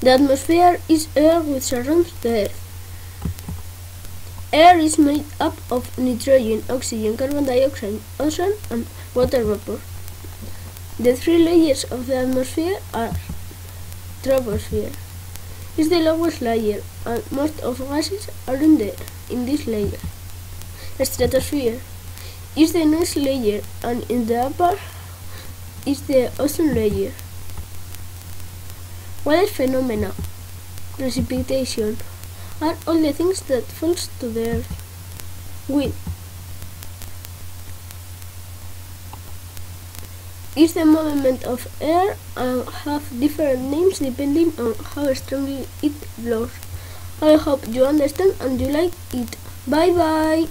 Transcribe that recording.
The atmosphere is air which surrounds the Earth. Air is made up of nitrogen, oxygen, carbon dioxide, ozone, and water vapor. The three layers of the atmosphere are troposphere. It's the lowest layer, and most of gases are in in this layer. Stratosphere is the next layer, and in the upper is the ozone layer. Weather phenomena, precipitation, are all the things that falls to the earth. Wind is the movement of air and have different names depending on how strongly it blows. I hope you understand and you like it. Bye bye!